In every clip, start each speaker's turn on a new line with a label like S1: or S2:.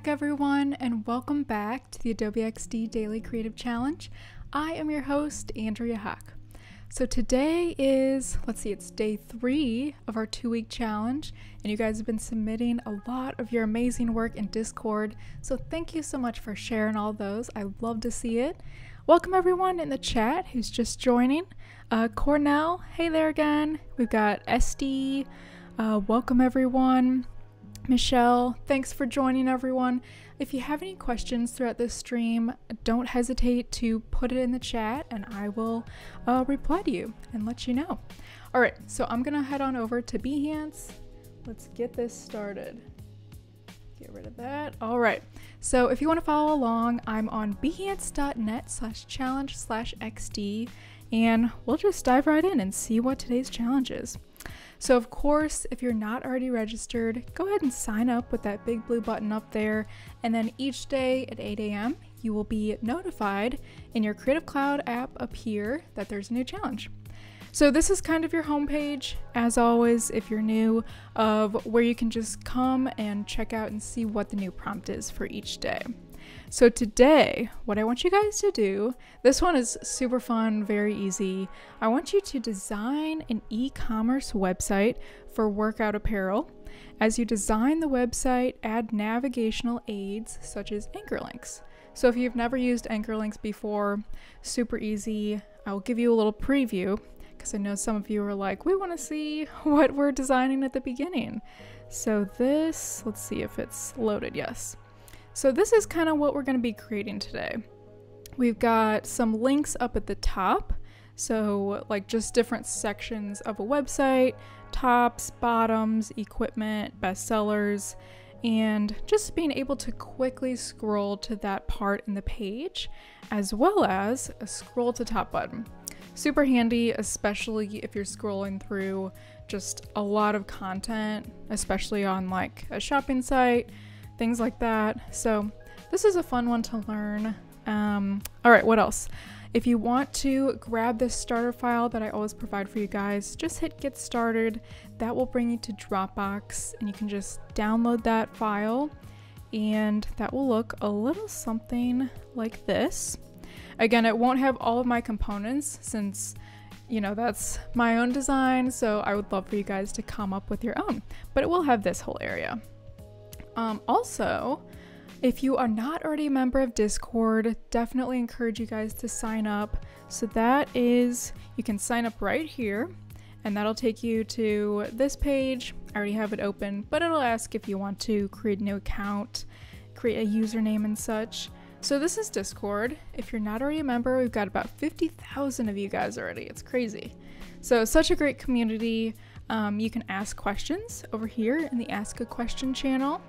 S1: Back everyone and welcome back to the Adobe XD Daily Creative Challenge. I am your host, Andrea Hock. So today is, let's see, it's day three of our two week challenge, and you guys have been submitting a lot of your amazing work in Discord. So thank you so much for sharing all those. I love to see it. Welcome everyone in the chat who's just joining. Uh, Cornell, hey there again. We've got SD. Uh, welcome everyone. Michelle, thanks for joining everyone. If you have any questions throughout this stream, don't hesitate to put it in the chat and I will uh, reply to you and let you know. All right, so I'm gonna head on over to Behance. Let's get this started. Get rid of that. All right, so if you wanna follow along, I'm on behance.net slash challenge slash XD and we'll just dive right in and see what today's challenge is. So, of course, if you're not already registered, go ahead and sign up with that big blue button up there. And then each day at 8 a.m., you will be notified in your Creative Cloud app up here that there's a new challenge. So, this is kind of your homepage, as always, if you're new, of where you can just come and check out and see what the new prompt is for each day. So today, what I want you guys to do, this one is super fun, very easy. I want you to design an e-commerce website for workout apparel. As you design the website, add navigational aids such as anchor links. So if you've never used anchor links before, super easy. I'll give you a little preview because I know some of you are like, we want to see what we're designing at the beginning. So this, let's see if it's loaded. Yes. So this is kind of what we're going to be creating today. We've got some links up at the top. So like just different sections of a website, tops, bottoms, equipment, bestsellers, and just being able to quickly scroll to that part in the page, as well as a scroll to top button. Super handy, especially if you're scrolling through just a lot of content, especially on like a shopping site, things like that. So this is a fun one to learn. Um, all right, what else? If you want to grab this starter file that I always provide for you guys, just hit get started. That will bring you to Dropbox and you can just download that file and that will look a little something like this. Again, it won't have all of my components since you know, that's my own design, so I would love for you guys to come up with your own. But it will have this whole area. Um, also, if you are not already a member of Discord, definitely encourage you guys to sign up. So that is, you can sign up right here, and that'll take you to this page. I already have it open, but it'll ask if you want to create a new account, create a username, and such. So this is Discord. If you're not already a member, we've got about 50,000 of you guys already. It's crazy. So such a great community. Um, you can ask questions over here in the Ask a Question channel.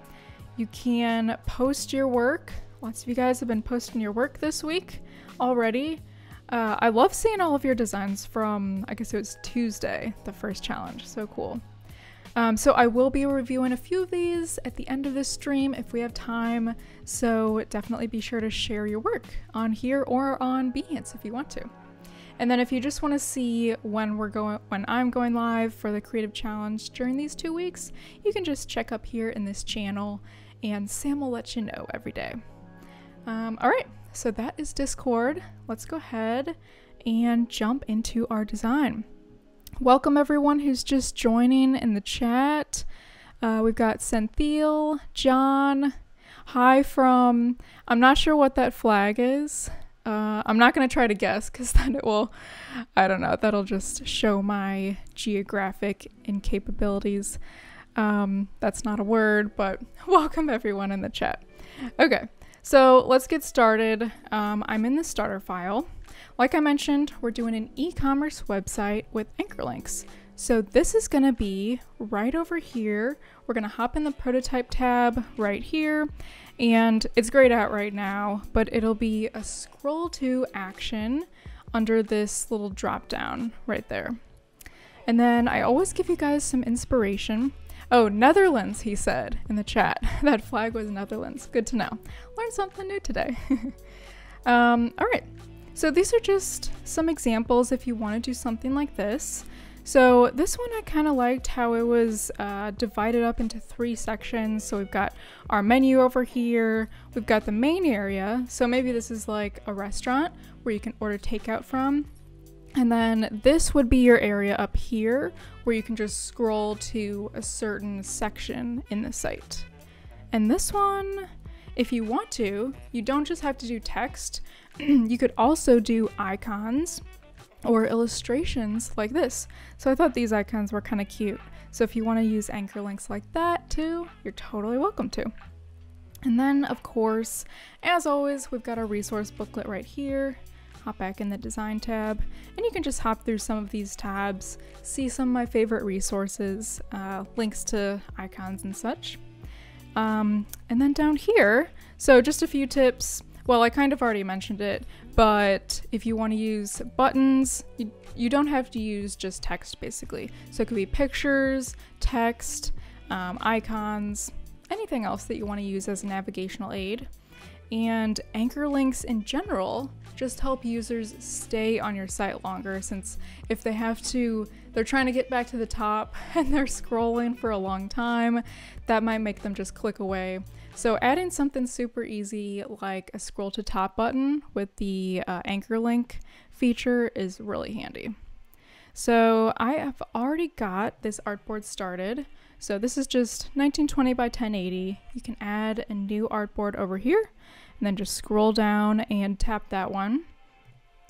S1: You can post your work. Lots of you guys have been posting your work this week already. Uh, I love seeing all of your designs from, I guess it was Tuesday, the first challenge. So cool. Um, so I will be reviewing a few of these at the end of this stream if we have time. So definitely be sure to share your work on here or on Behance if you want to. And then if you just want to see when we're going, when I'm going live for the creative challenge during these two weeks, you can just check up here in this channel and Sam will let you know every day. Um, all right, so that is Discord. Let's go ahead and jump into our design. Welcome everyone who's just joining in the chat. Uh, we've got Cynthia, John, hi from, I'm not sure what that flag is. Uh, I'm not going to try to guess because then it will, I don't know, that'll just show my geographic incapabilities. Um, that's not a word, but welcome everyone in the chat. Okay, so let's get started. Um, I'm in the starter file. Like I mentioned, we're doing an e-commerce website with anchor links. So this is gonna be right over here. We're gonna hop in the prototype tab right here and it's grayed out right now, but it'll be a scroll to action under this little drop down right there. And then I always give you guys some inspiration. Oh, Netherlands, he said in the chat. that flag was Netherlands. Good to know. Learned something new today. um, all right. So these are just some examples if you want to do something like this. So this one I kind of liked how it was uh, divided up into three sections. So we've got our menu over here, we've got the main area. So maybe this is like a restaurant where you can order takeout from. And then this would be your area up here where you can just scroll to a certain section in the site. And this one, if you want to, you don't just have to do text, you could also do icons or illustrations like this. So I thought these icons were kind of cute. So if you want to use anchor links like that too, you're totally welcome to. And then of course, as always, we've got our resource booklet right here. Hop back in the design tab and you can just hop through some of these tabs, see some of my favorite resources, uh, links to icons and such. Um, and then down here, so just a few tips. Well, I kind of already mentioned it, but if you want to use buttons, you, you don't have to use just text basically. So it could be pictures, text, um, icons, anything else that you want to use as a navigational aid. And anchor links in general just help users stay on your site longer since if they have to, they're trying to get back to the top and they're scrolling for a long time, that might make them just click away. So adding something super easy like a scroll to top button with the uh, anchor link feature is really handy. So I have already got this artboard started. So this is just 1920 by 1080. You can add a new artboard over here and then just scroll down and tap that one.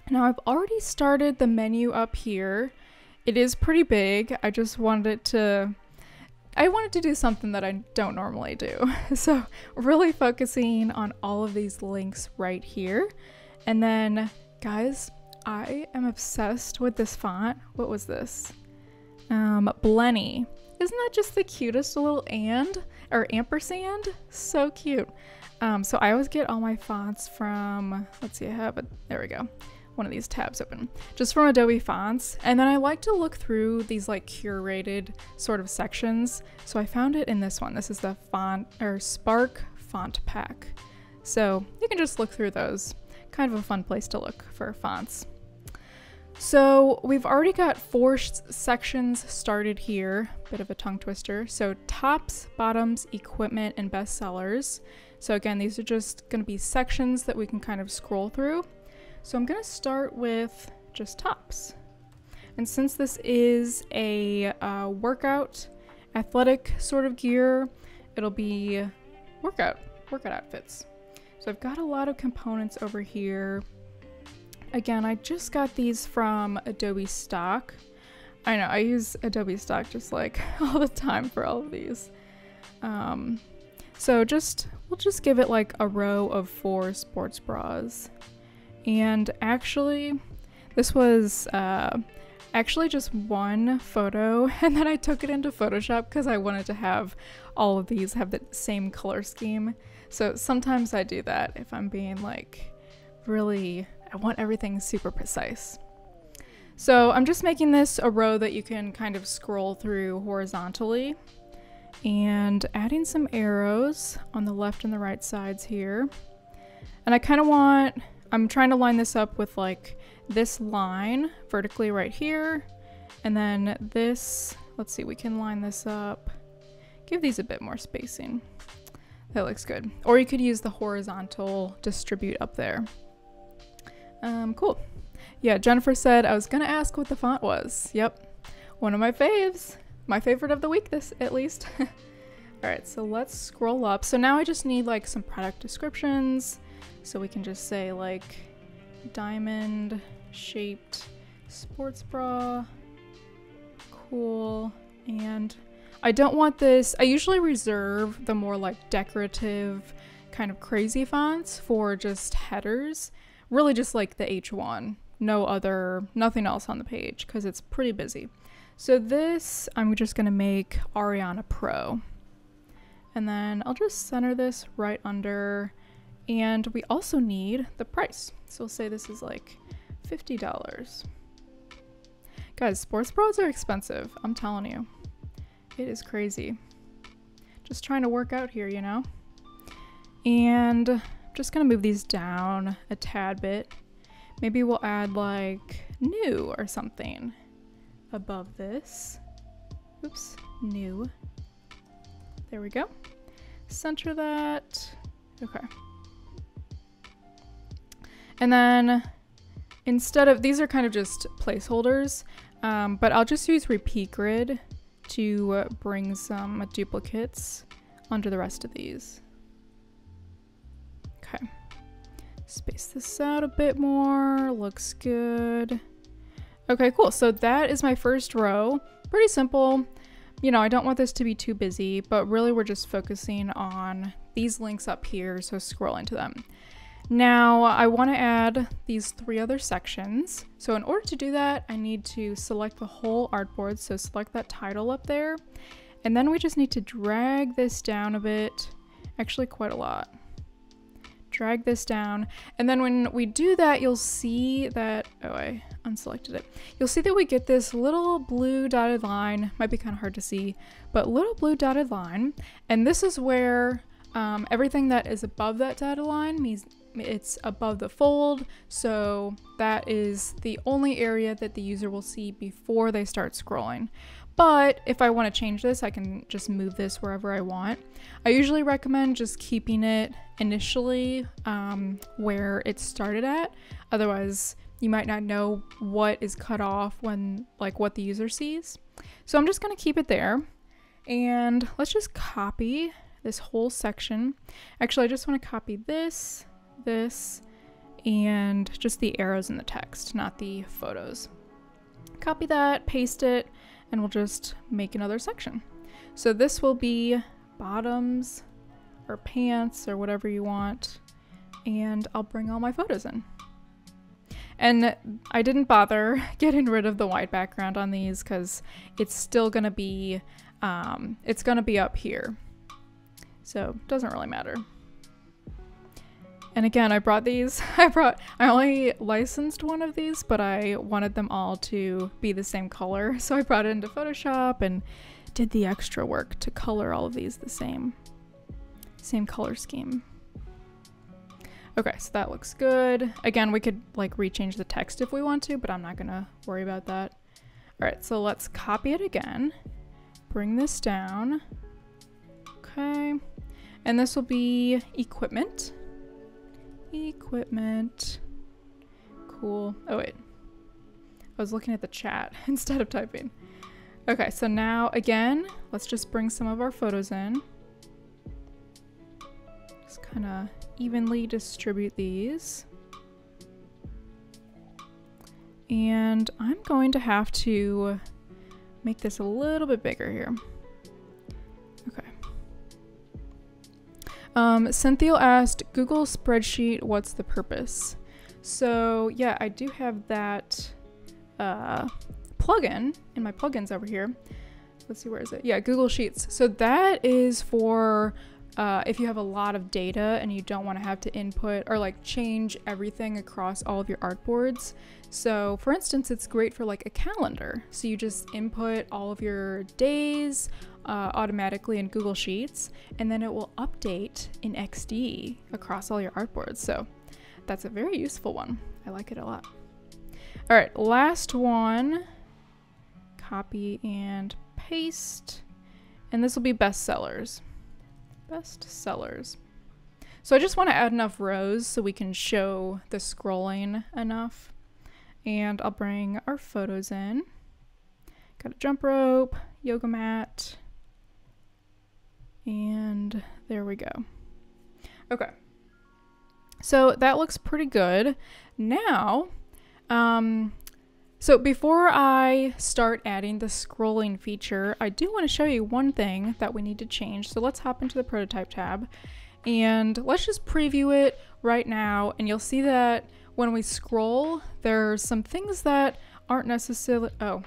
S1: Now I've already started the menu up here. It is pretty big. I just wanted it to I wanted to do something that I don't normally do. So, really focusing on all of these links right here. And then, guys, I am obsessed with this font. What was this? Um, Blenny. Isn't that just the cutest little and or ampersand? So cute. Um, so I always get all my fonts from, let's see, I have a, There we go one of these tabs open, just from Adobe Fonts. And then I like to look through these like curated sort of sections. So I found it in this one. This is the font or Spark font pack. So you can just look through those. Kind of a fun place to look for fonts. So we've already got four sections started here, bit of a tongue twister. So tops, bottoms, equipment, and bestsellers. So again, these are just gonna be sections that we can kind of scroll through. So I'm gonna start with just tops. And since this is a uh, workout, athletic sort of gear, it'll be workout, workout outfits. So I've got a lot of components over here. Again, I just got these from Adobe Stock. I know, I use Adobe Stock just like all the time for all of these. Um, so just, we'll just give it like a row of four sports bras. And actually, this was uh, actually just one photo, and then I took it into Photoshop because I wanted to have all of these have the same color scheme. So sometimes I do that if I'm being like really, I want everything super precise. So I'm just making this a row that you can kind of scroll through horizontally and adding some arrows on the left and the right sides here. And I kind of want I'm trying to line this up with like this line vertically right here. And then this, let's see, we can line this up. Give these a bit more spacing. That looks good. Or you could use the horizontal distribute up there. Um, cool. Yeah, Jennifer said I was gonna ask what the font was. Yep, one of my faves. My favorite of the week, this at least. All right, so let's scroll up. So now I just need like some product descriptions, so we can just say like diamond shaped sports bra. Cool. And I don't want this, I usually reserve the more like decorative kind of crazy fonts for just headers. Really just like the H1. No other, nothing else on the page because it's pretty busy. So this, I'm just gonna make Ariana Pro. And then I'll just center this right under and we also need the price. So we'll say this is like $50. Guys, sports bras are expensive. I'm telling you. It is crazy. Just trying to work out here, you know? And I'm just gonna move these down a tad bit. Maybe we'll add like new or something. Above this. Oops, new. There we go. Center that. Okay. And then instead of, these are kind of just placeholders, um, but I'll just use repeat grid to bring some duplicates onto the rest of these. Okay. Space this out a bit more, looks good. Okay, cool. So that is my first row. Pretty simple. You know, I don't want this to be too busy, but really we're just focusing on these links up here, so scroll into them. Now I want to add these three other sections. So in order to do that, I need to select the whole artboard. So select that title up there. And then we just need to drag this down a bit, actually quite a lot drag this down. And then when we do that, you'll see that, oh, I unselected it. You'll see that we get this little blue dotted line, might be kind of hard to see, but little blue dotted line. And this is where um, everything that is above that dotted line means it's above the fold. So that is the only area that the user will see before they start scrolling. But if I want to change this, I can just move this wherever I want. I usually recommend just keeping it initially um, where it started at. Otherwise, you might not know what is cut off when, like, what the user sees. So I'm just going to keep it there. And let's just copy this whole section. Actually, I just want to copy this, this, and just the arrows in the text, not the photos. Copy that, paste it, and we'll just make another section. So this will be bottoms or pants or whatever you want, and I'll bring all my photos in. And I didn't bother getting rid of the white background on these because it's still gonna be, um, it's gonna be up here. So it doesn't really matter. And again, I brought these, I brought, I only licensed one of these, but I wanted them all to be the same color. So I brought it into Photoshop and did the extra work to color all of these the same, same color scheme. Okay, so that looks good. Again, we could like rechange the text if we want to, but I'm not gonna worry about that. All right, so let's copy it again. Bring this down. Okay. And this will be equipment. Equipment. Cool. Oh, wait. I was looking at the chat instead of typing. Okay, so now again, let's just bring some of our photos in. Just kind of evenly distribute these. And I'm going to have to make this a little bit bigger here. Okay. Um, Cynthia asked, Google spreadsheet, what's the purpose? So yeah, I do have that uh, plugin in my plugins over here. Let's see, where is it? Yeah, Google Sheets. So that is for uh, if you have a lot of data and you don't want to have to input or like change everything across all of your artboards. So for instance, it's great for like a calendar. So you just input all of your days, uh, automatically in Google Sheets, and then it will update in XD across all your artboards. So that's a very useful one. I like it a lot. All right, last one. Copy and paste. And this will be best sellers. Best sellers. So I just want to add enough rows so we can show the scrolling enough. And I'll bring our photos in. Got a jump rope, yoga mat, and there we go. Okay. So that looks pretty good. Now, um, so before I start adding the scrolling feature, I do want to show you one thing that we need to change. So let's hop into the prototype tab and let's just preview it right now. And you'll see that when we scroll, there's some things that aren't necessarily, oh,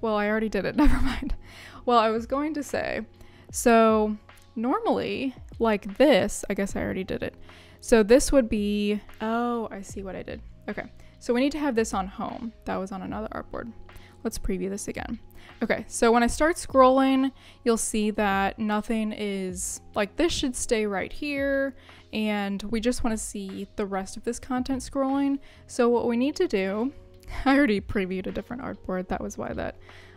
S1: well, I already did it. Never mind. Well, I was going to say, so normally like this, I guess I already did it. So this would be, oh, I see what I did. Okay, so we need to have this on home. That was on another artboard. Let's preview this again. Okay, so when I start scrolling, you'll see that nothing is, like this should stay right here, and we just wanna see the rest of this content scrolling. So what we need to do, I already previewed a different artboard, that was why that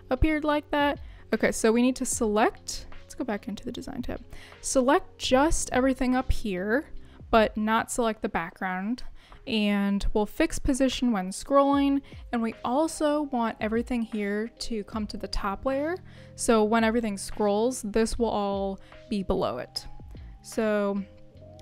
S1: appeared like that. Okay, so we need to select, let's go back into the design tab. Select just everything up here, but not select the background. And we'll fix position when scrolling. And we also want everything here to come to the top layer. So when everything scrolls, this will all be below it. So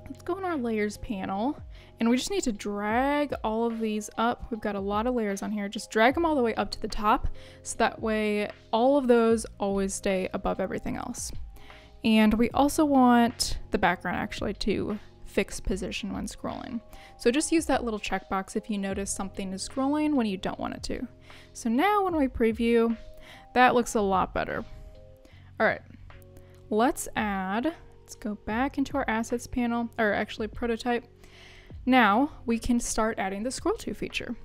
S1: let's go in our layers panel and we just need to drag all of these up. We've got a lot of layers on here. Just drag them all the way up to the top so that way all of those always stay above everything else. And we also want the background actually to fix position when scrolling. So just use that little checkbox if you notice something is scrolling when you don't want it to. So now when we preview, that looks a lot better. All right, let's add, let's go back into our assets panel, or actually prototype, now we can start adding the scroll to feature.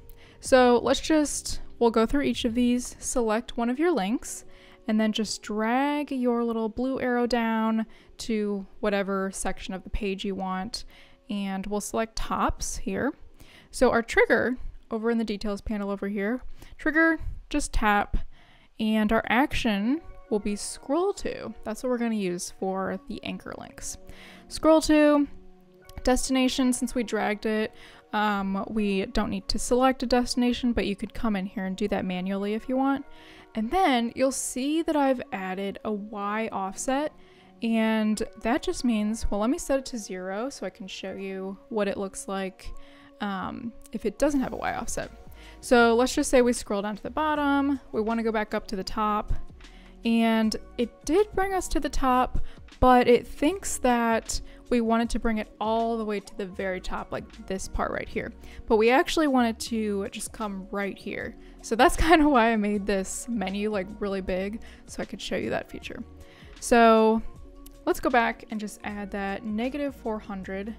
S1: So let's just, we'll go through each of these, select one of your links, and then just drag your little blue arrow down to whatever section of the page you want. And we'll select tops here. So our trigger over in the details panel over here, trigger, just tap, and our action will be scroll to. That's what we're going to use for the anchor links. Scroll to, destination since we dragged it. Um, we don't need to select a destination, but you could come in here and do that manually if you want. And then you'll see that I've added a Y offset and that just means, well, let me set it to zero so I can show you what it looks like um, if it doesn't have a Y offset. So let's just say we scroll down to the bottom, we wanna go back up to the top, and it did bring us to the top, but it thinks that we wanted to bring it all the way to the very top, like this part right here. But we actually wanted to just come right here. So that's kind of why I made this menu like really big so I could show you that feature. So let's go back and just add that negative 400.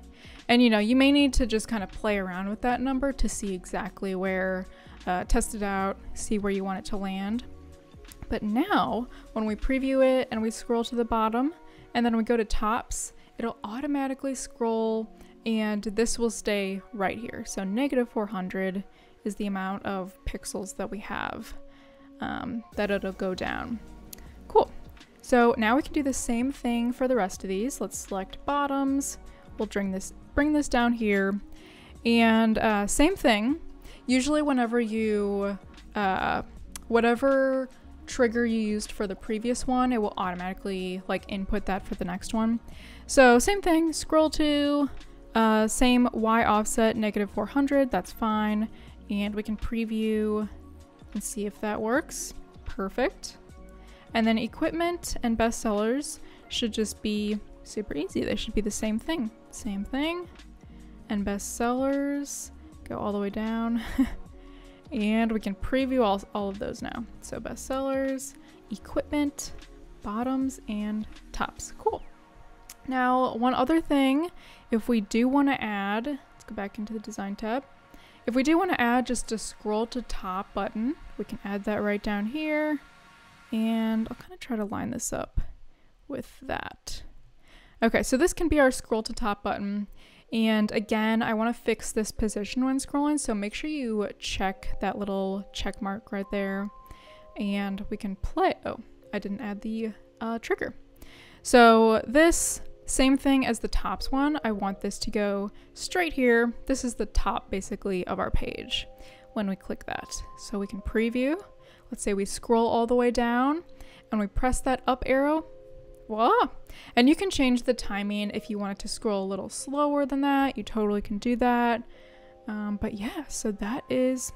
S1: And you know, you may need to just kind of play around with that number to see exactly where, uh, test it out, see where you want it to land. But now, when we preview it and we scroll to the bottom, and then we go to tops, it'll automatically scroll and this will stay right here. So negative 400 is the amount of pixels that we have um, that it'll go down. Cool. So now we can do the same thing for the rest of these. Let's select bottoms. We'll bring this, bring this down here. And uh, same thing. Usually whenever you, uh, whatever trigger you used for the previous one, it will automatically like input that for the next one. So same thing, scroll to, uh, same Y offset, negative 400, that's fine. And we can preview and see if that works. Perfect. And then equipment and bestsellers should just be super easy. They should be the same thing. Same thing. And bestsellers, go all the way down. and we can preview all, all of those now. So bestsellers, equipment, bottoms, and tops. Cool. Now, one other thing, if we do want to add, let's go back into the design tab. If we do want to add just a scroll to top button, we can add that right down here. And I'll kind of try to line this up with that. Okay, so this can be our scroll to top button. And again, I want to fix this position when scrolling, so make sure you check that little check mark right there. And we can play. Oh, I didn't add the uh, trigger. So this same thing as the tops one, I want this to go straight here. This is the top basically of our page when we click that. So we can preview. Let's say we scroll all the way down and we press that up arrow. And you can change the timing if you want it to scroll a little slower than that. You totally can do that. Um, but yeah, so that is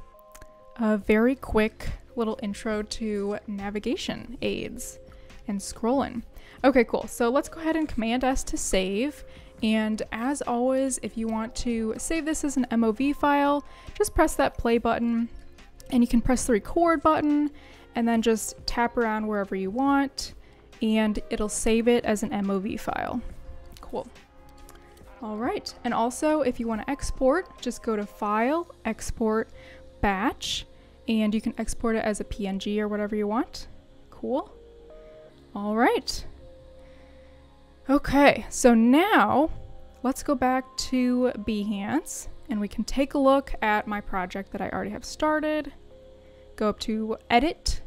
S1: a very quick little intro to navigation aids and scrolling. Okay, cool. So let's go ahead and Command S to save. And as always, if you want to save this as an MOV file, just press that play button and you can press the record button and then just tap around wherever you want and it'll save it as an MOV file. Cool. All right. And also if you want to export, just go to file, export, batch, and you can export it as a PNG or whatever you want. Cool. All right. Okay, so now let's go back to Behance and we can take a look at my project that I already have started. Go up to Edit.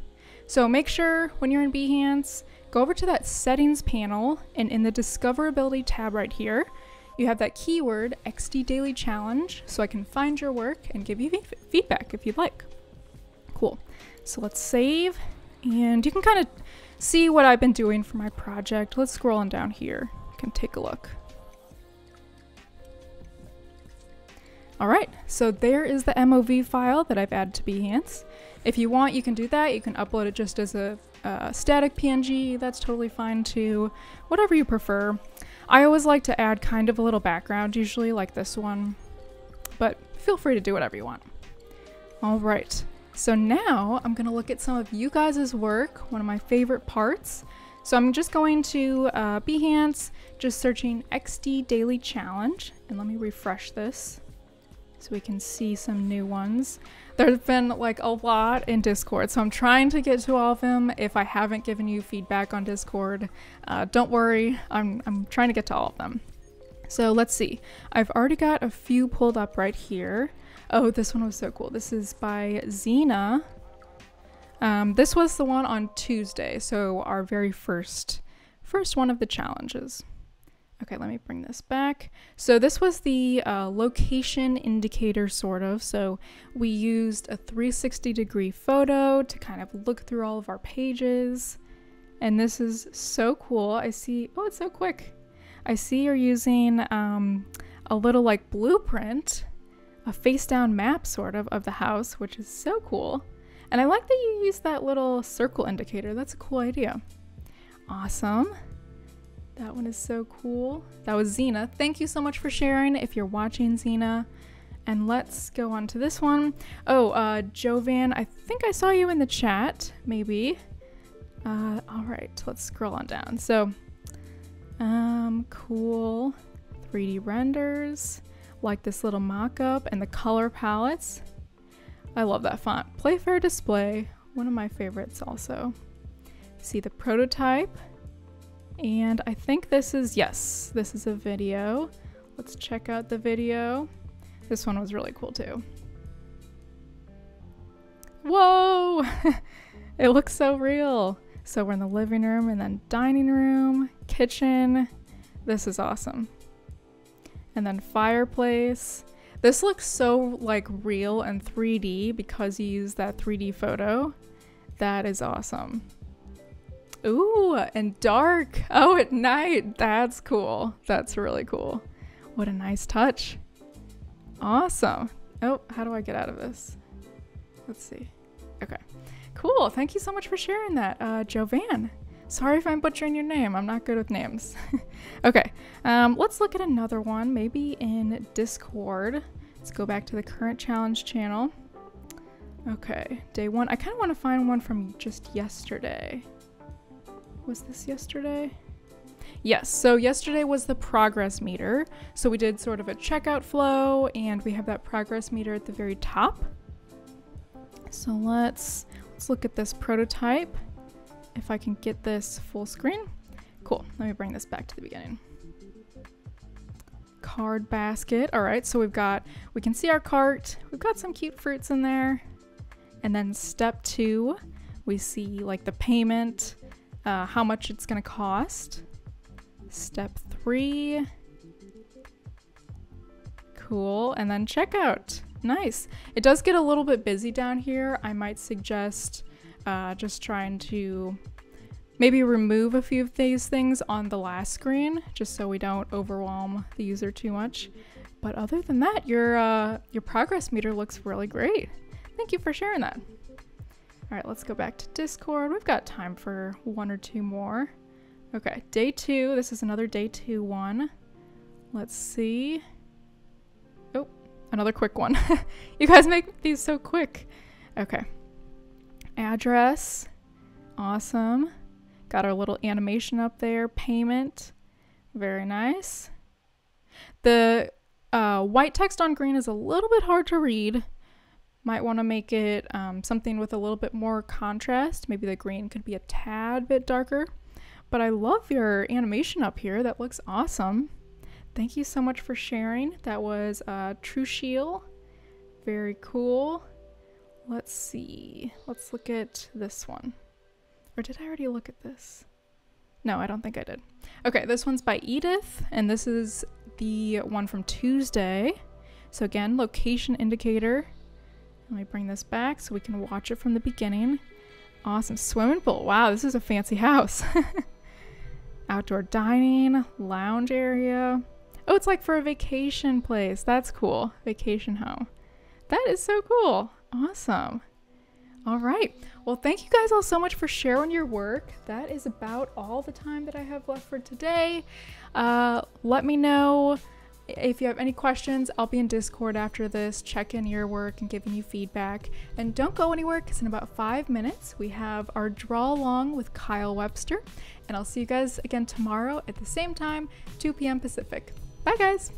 S1: So make sure when you're in Behance, go over to that settings panel and in the discoverability tab right here, you have that keyword XD Daily Challenge so I can find your work and give you feedback if you'd like. Cool. So let's save and you can kind of see what I've been doing for my project. Let's scroll on down here. You can take a look. All right, so there is the MOV file that I've added to Behance. If you want, you can do that. You can upload it just as a uh, static PNG. That's totally fine too. Whatever you prefer. I always like to add kind of a little background, usually like this one, but feel free to do whatever you want. All right, so now I'm gonna look at some of you guys' work, one of my favorite parts. So I'm just going to uh, Behance, just searching XD Daily Challenge, and let me refresh this so we can see some new ones. There's been like a lot in Discord, so I'm trying to get to all of them. If I haven't given you feedback on Discord, uh, don't worry, I'm, I'm trying to get to all of them. So let's see. I've already got a few pulled up right here. Oh, this one was so cool. This is by Xena. Um, this was the one on Tuesday, so our very first, first one of the challenges. Okay, let me bring this back. So this was the uh, location indicator, sort of. So we used a 360 degree photo to kind of look through all of our pages. And this is so cool. I see, oh, it's so quick. I see you're using um, a little like blueprint, a face down map sort of of the house, which is so cool. And I like that you use that little circle indicator. That's a cool idea. Awesome. That one is so cool. That was Xena. Thank you so much for sharing if you're watching Xena. And let's go on to this one. Oh, uh, Jovan, I think I saw you in the chat, maybe. Uh, all right, let's scroll on down. So, um, cool 3D renders, like this little mock-up and the color palettes. I love that font. Playfair Display, one of my favorites also. See the prototype. And I think this is, yes, this is a video. Let's check out the video. This one was really cool too. Whoa! it looks so real. So we're in the living room and then dining room, kitchen. This is awesome. And then fireplace. This looks so like real and 3D because you use that 3D photo. That is awesome. Ooh, and dark. Oh, at night. That's cool. That's really cool. What a nice touch. Awesome. Oh, how do I get out of this? Let's see. Okay. Cool. Thank you so much for sharing that, uh, Jovan. Sorry if I'm butchering your name. I'm not good with names. okay. Um, let's look at another one, maybe in Discord. Let's go back to the current challenge channel. Okay, day one. I kind of want to find one from just yesterday. Was this yesterday? Yes, so yesterday was the progress meter. So we did sort of a checkout flow and we have that progress meter at the very top. So let's let's look at this prototype. If I can get this full screen. Cool. Let me bring this back to the beginning. Card basket. All right, so we've got we can see our cart. We've got some cute fruits in there. And then step 2, we see like the payment uh, how much it's going to cost. Step three. Cool. And then checkout. Nice. It does get a little bit busy down here. I might suggest uh, just trying to maybe remove a few of these things on the last screen just so we don't overwhelm the user too much. But other than that, your uh, your progress meter looks really great. Thank you for sharing that. All right, let's go back to Discord. We've got time for one or two more. Okay, day two. This is another day two one. Let's see. Oh, another quick one. you guys make these so quick. Okay. Address. Awesome. Got our little animation up there. Payment. Very nice. The uh, white text on green is a little bit hard to read. Might want to make it um, something with a little bit more contrast. Maybe the green could be a tad bit darker. But I love your animation up here. That looks awesome. Thank you so much for sharing. That was uh, True Shield. Very cool. Let's see. Let's look at this one. Or did I already look at this? No, I don't think I did. Okay, this one's by Edith, and this is the one from Tuesday. So again, location indicator. Let me bring this back so we can watch it from the beginning. Awesome. Swimming pool. Wow, this is a fancy house. Outdoor dining, lounge area. Oh, it's like for a vacation place. That's cool. Vacation home. That is so cool. Awesome. All right. Well, thank you guys all so much for sharing your work. That is about all the time that I have left for today. Uh, let me know if you have any questions. I'll be in Discord after this, checking your work and giving you feedback. And don't go anywhere because in about five minutes, we have our draw along with Kyle Webster. And I'll see you guys again tomorrow at the same time, 2 p.m. Pacific. Bye, guys.